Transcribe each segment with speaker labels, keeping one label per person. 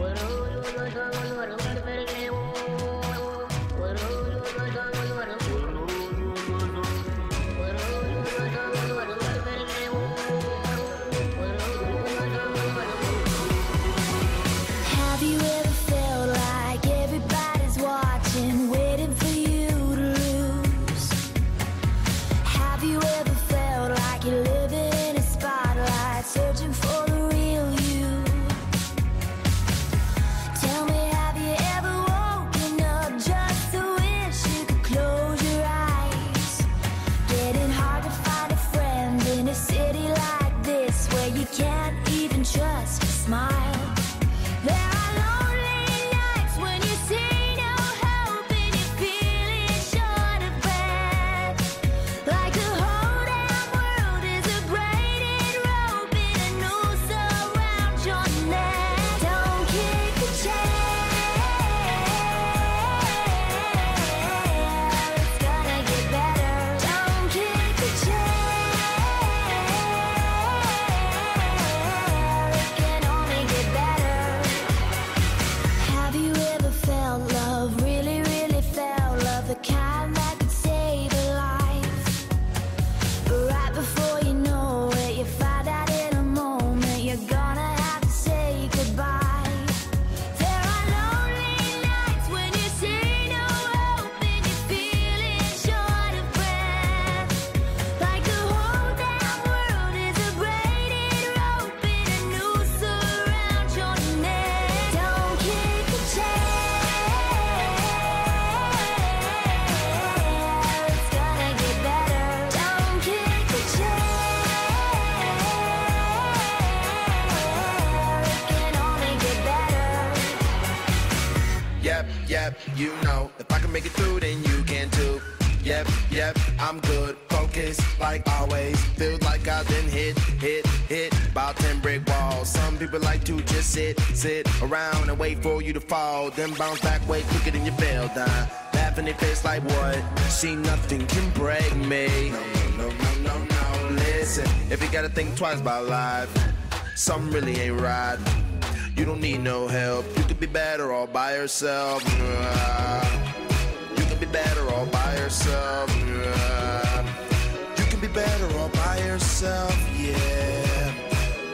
Speaker 1: ஒரு ஒரு ஒரு ஒரு ஒரு
Speaker 2: Yep, you know. If I can make it through, then you can too. Yep, yep, I'm good. Focus like always. Feels like I've been hit, hit, hit about 10 brick walls. Some people like to just sit, sit around and wait for you to fall. Then bounce back way quicker than you fell down. Laugh in face like what? See, nothing can break me. No, no, no, no, no. Listen, if you gotta think twice about life, something really ain't right. You don't need no help. You could be better all by yourself. You can be better all by yourself. You can be better all by yourself. Yeah.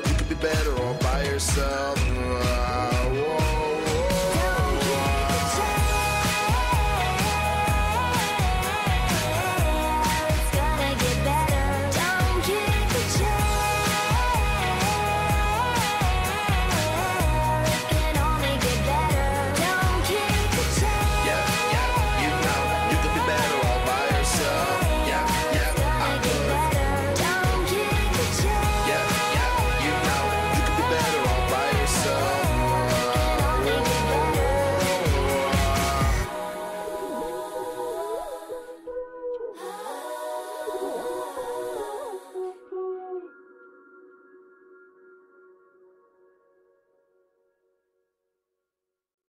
Speaker 2: You can be better all by yourself.